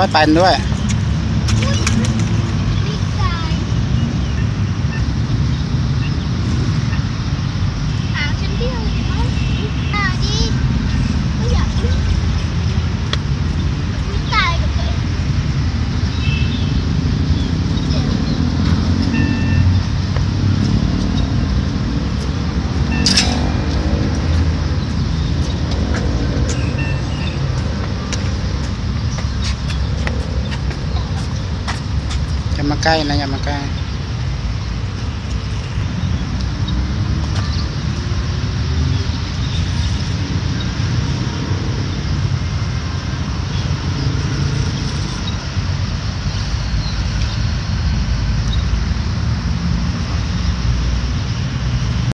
ก็ตันด้วย មកកាយណាញ៉ាំមកកាយ